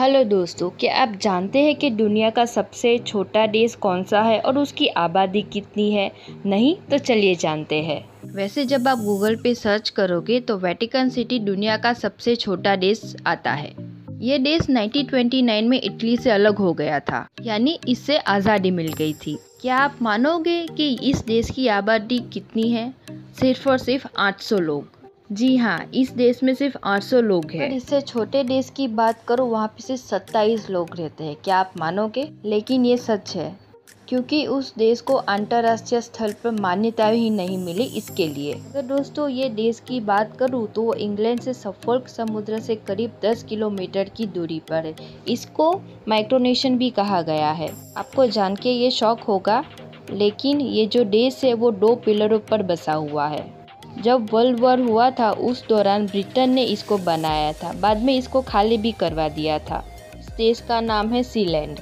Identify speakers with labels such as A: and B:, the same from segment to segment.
A: Hello दोस्तों, क्या आप जानते हैं कि दुनिया का सबसे छोटा देश कौन सा है और उसकी आबादी कितनी है? नहीं तो चलिए जानते हैं। वैसे जब आप गूगल पे सर्च करोगे तो वेटिकन सिटी दुनिया का सबसे छोटा देश आता है। ये देश 1929 में इटली से अलग हो गया था, यानी इससे आज़ादी मिल गई थी। क्या आप मानोगे कि इस देश की आबादी कितनी है? सिर्फ़ और सिर्फ़ 800 लोग। जी हाँ इस देश में सिर्फ़ 800 लोग हैं। इससे छोटे देश की बात करो, वहाँ पे सिर्फ़ सत्ताईस लोग रहते हैं। क्या आप मानोगे? लेकिन ये सच है, क्योंकि उस देश को अंतर्राष्ट्रीय स्थल पर मान्यता ही नहीं मिली इसके लिए। अगर दोस्तों ये देश की बात करूँ तो वो इंग्लैंड से सफोल्क समुद्र से करीब 10 किलोमीटर की दूरी पर है। इसको माइक्रोनेशन भी कहा गया है। आपको जान के ये शौक होगा, लेकिन ये जो देश है, वो दो पिलरों पर बसा हुआ है। जब वर्ल्ड वॉर हुआ था, उस दौरान ब्रिटेन ने इसको बनाया था। बाद में इसको खाली भी करवा दिया था। देश का नाम है सीलैंड।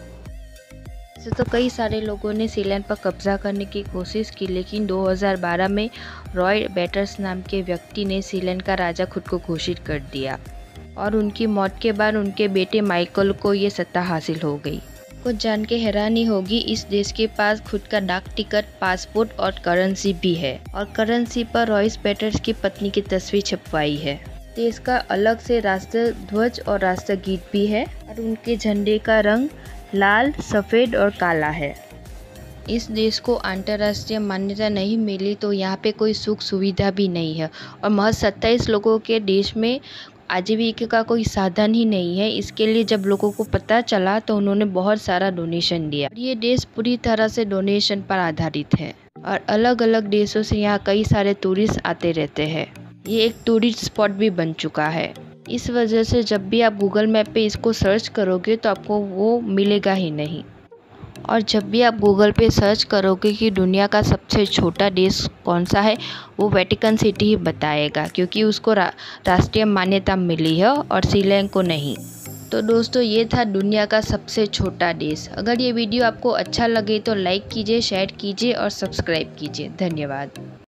A: वैसे तो कई सारे लोगों ने सीलैंड पर कब्जा करने की कोशिश की, लेकिन 2012 में रॉय बैटर्स नाम के व्यक्ति ने सीलैंड का राजा खुद को घोषित कर दिया और उनकी मौत के बाद उनके बेटे माइकल को ये सत्ता हासिल हो गई। कुछ जान के हैरानी होगी, इस देश के पास खुद का डाक टिकट, पासपोर्ट और करेंसी भी है। और करेंसी पर रॉयस पैटर्स की पत्नी की तस्वीर छपवाई है। देश का अलग से राष्ट्र ध्वज और राष्ट्र गीत भी है और उनके झंडे का रंग लाल, सफ़ेद और काला है। इस देश को अंतर्राष्ट्रीय मान्यता नहीं मिली तो यहाँ पे कोई सुख सुविधा भी नहीं है। और महज सत्ताईस लोगों के देश में आजीविका का कोई साधन ही नहीं है। इसके लिए जब लोगों को पता चला तो उन्होंने बहुत सारा डोनेशन दिया। ये देश पूरी तरह से डोनेशन पर आधारित है। और अलग अलग देशों से यहाँ कई सारे टूरिस्ट आते रहते हैं। ये एक टूरिस्ट स्पॉट भी बन चुका है। इस वजह से जब भी आप गूगल मैप पे इसको सर्च करोगे तो आपको वो मिलेगा ही नहीं। और जब भी आप गूगल पे सर्च करोगे कि दुनिया का सबसे छोटा देश कौन सा है वो वेटिकन सिटी ही बताएगा क्योंकि उसको रा, राष्ट्रीय मान्यता मिली है और श्रीलैंक को नहीं। तो दोस्तों ये था दुनिया का सबसे छोटा देश। अगर ये वीडियो आपको अच्छा लगे तो लाइक कीजिए शेयर कीजिए और सब्सक्राइब कीजिए। धन्यवाद।